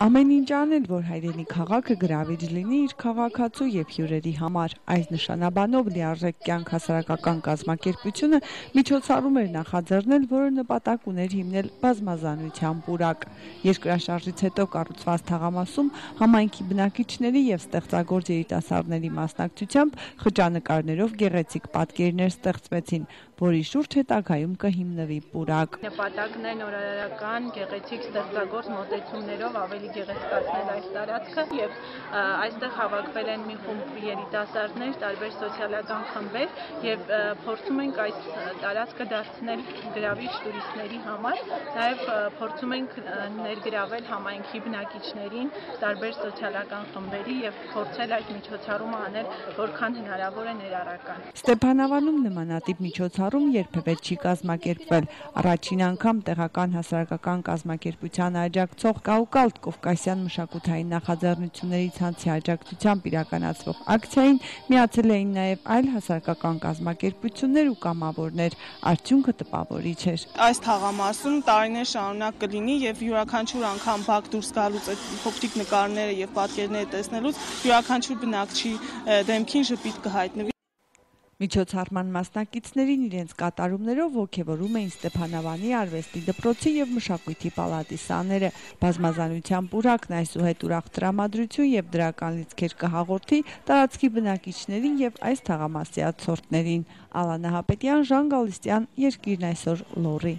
Ամեն ինչ անել, որ հայրենի քաղաքը գրավիչ լինի իր քաղաքացու եւ հյուրերի համար։ Այս նշանաբանով լիարժեք կյանք հասարակական կազմակերպությունը միջոցառում էր նախաձեռնել, որը նպատակ ուներ հիմնել բազմազանության պուրակ։ Երկրաշարժից հետո կառուցված թաղամասում համայնքի բնակիչների եւ ստեղծագործ երիտասարդների մասնակցությամբ խճանկարներով գեղեցիկ պատկերներ ստեղծվեցին, որի շուրջ հետագայում կհիմնվի պուրակ։ Նպատակն է նորարարական գեղեցիկ ստեղծագործ մոտեցումներով ավելի գեղեցկացնել այս տարածքը եւ այստեղ հավաքվել են մի խումբ երիտասարդներ տարբեր սոցիալական խմբեր եւ փորձում ենք այս տարածքը դարձնել գրավիչ տուրիստների համար նաեւ փորձում ենք ներգրավել համայնքի բնակիչներին տարբեր սոցիալական խմբերի եւ փորձել այդ միջոցառումը անել որքան հնարավոր է ներառական Ստեփանավանում նմանատիպ միջոցառում երբևէ չի կազմակերպվել առաջին անգամ տեղական հասարակական կազմակերպության աջակցող Կաուկալտ Կովկասյան մշակութային նախաձեռնությունների ցանցի աջակցությամբ իրականացվող ակցիային միացել էին նաև այլ հասարակական կազմակերպություններ ու կամավորներ։ Արդյունքը տպավորիչ էր։ Այս թաղամասում տարիներ շարունակ կլինի եւ յուրաքանչյուր անգամ բակ դուրս գալուց այդ փոքրիկ նկարները եւ պատկերները տեսնելուց յուրաքանչյուր բնակչի դեմքին ժպիտ կհայտնվի Միջոցառման մասնակիցներին իրենց կատարումներով ողջևորում էին Ստեփանավանի արվեստի դպրոցի եւ մշակույթի պալատի սաները։ Բազմազանության պուրակն այսուհետ ուրախ տրամադրություն եւ դրական լիցքեր կհաղորդի տարածքի բնակիչներին եւ այս թաղամասյա ցորտներին։ Ալանա Հապետյան, Ժան Գալստյան, Երկիրն այսօր, Լորի։